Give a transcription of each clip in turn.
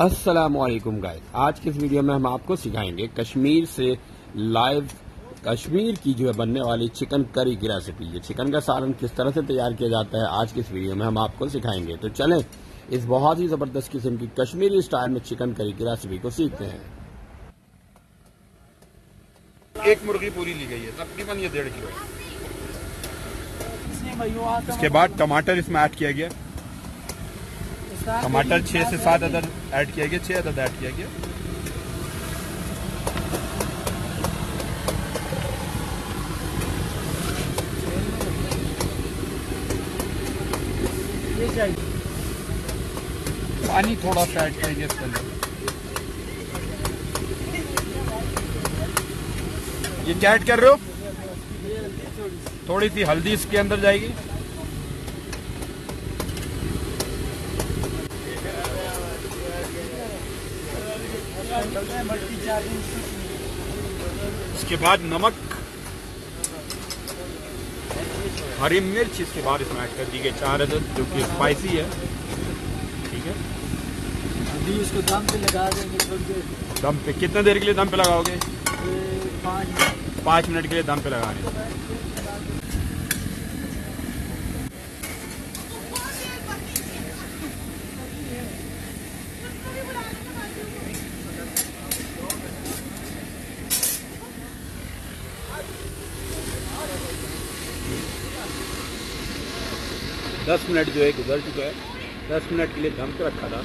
असलकुम गाइस आज के इस वीडियो में हम आपको सिखाएँगे कश्मीर से लाइव कश्मीर की जो है बनने वाली चिकन करी की रेसिपी ये चिकन का सालन किस तरह से तैयार किया जाता है आज की इस वीडियो में हम आपको सिखाएँगे। तो चलें इस बहुत ही ज़बरदस्त किस्म की कश्मीरी स्टाइल में चिकन करी की रेसिपी को सीखते हैं। एक मुर्गी पूरी ली गई है तकरीबन ये डेढ़ किलो इसके बाद टमाटर इसमें ऐड किया गया। टमाटर छह से सात अदर ऐड किया गया छह अदर ऐड किया गया। पानी थोड़ा सा ऐड करेंगे इसके अंदर। ये क्या ऐड कर रहे हो? थोड़ी सी हल्दी इसके अंदर जाएगी। इसके बाद नमक हरी मिर्च इसके बाद इसमें ऐड कर दी गई चार अदद जो कि स्पाइसी है। ठीक है? अभी इसको दम पे लगा देंगे दम पे कितने देर के लिए दम पे लगाओगे? पाँच मिनट। के लिए दम पे लगाने दस मिनट जो है गुजर चुका है। दस मिनट के लिए दम पे रखा था।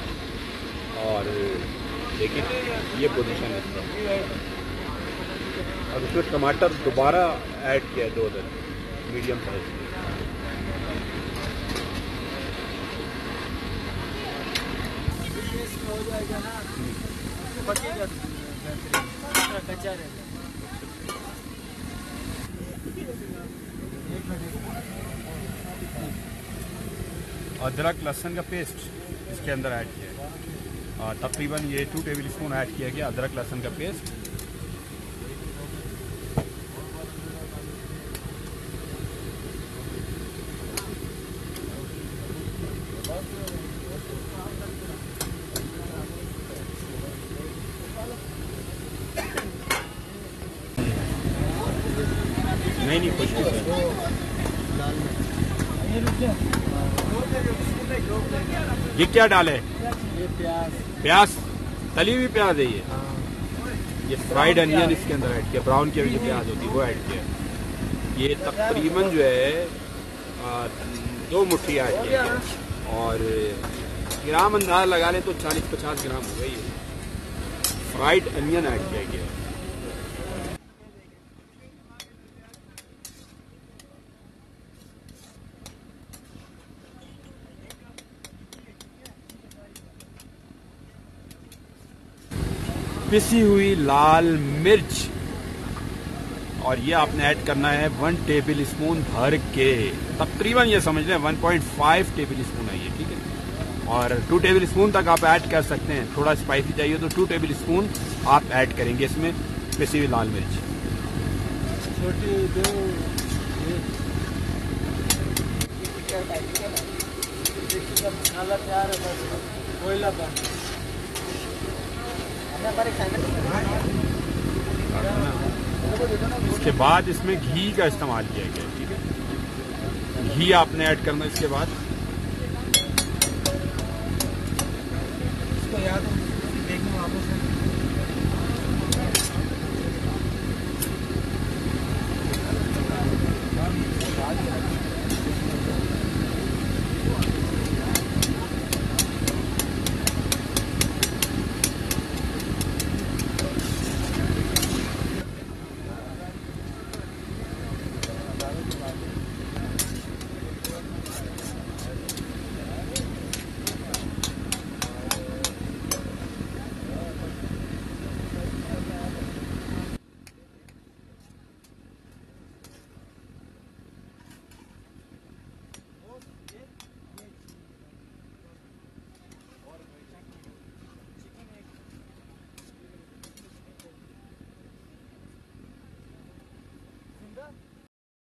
और देखिए ये पोजीशन है इसका। और उसमें टमाटर दोबारा ऐड किया दो दर मीडियम साइज़ हो कच्चा रहेगा एक मिनट अदरक, लहसन का पेस्ट इसके अंदर ऐड किया है। तकरीबन ये टू टेबल स्पून ऐड किया गया अदरक, लहसन का पेस्ट नहीं नहीं खुशबू से ये क्या डाले? ये प्याज। प्याज? तली हुई प्याज है ये? हाँ। ये फ्राइड अनियन इसके अंदर ऐड किया ब्राउन की जो प्याज होती है वो ऐड किया। ये तकरीबन जो है दो मुट्ठी ऐड किया और ग्राम अंदाज लगा लें तो 40-50 ग्राम हो गई ये। फ्राइड अनियन ऐड किया गया। पिसी हुई लाल मिर्च। और ये आपने ऐड करना है वन टेबल स्पून भर के। तकरीबन ये समझ लें 1.5 टेबल स्पून ये, ठीक है? और टू टेबल स्पून तक आप ऐड कर सकते हैं। थोड़ा स्पाइसी चाहिए तो टू टेबल स्पून आप ऐड करेंगे इसमें, पिसी हुई लाल मिर्च। छोटी दो ये मसाला तैयार है बस कोयला बंद इसके बाद इसमें घी का इस्तेमाल किया गया, ठीक है? घी आपने ऐड करना इसके बाद